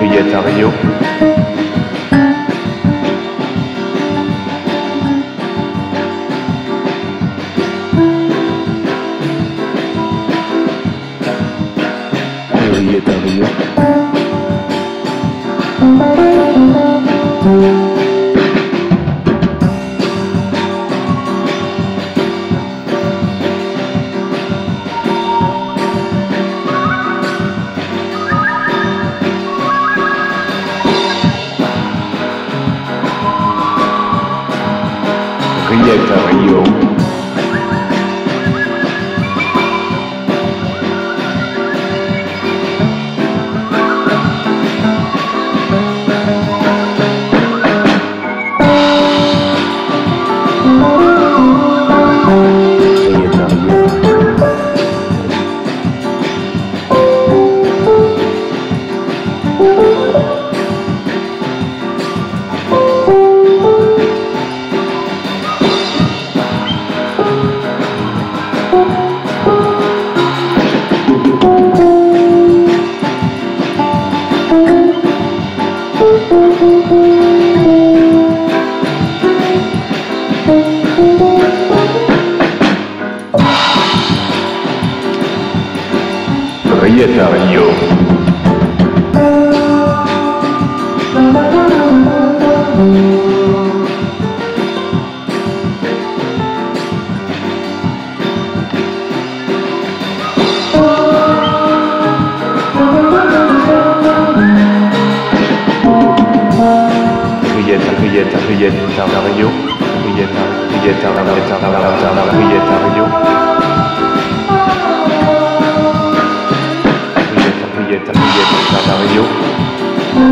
Henriette Ariot. Julieta Julieta Rio. Julieta, Julieta, Julieta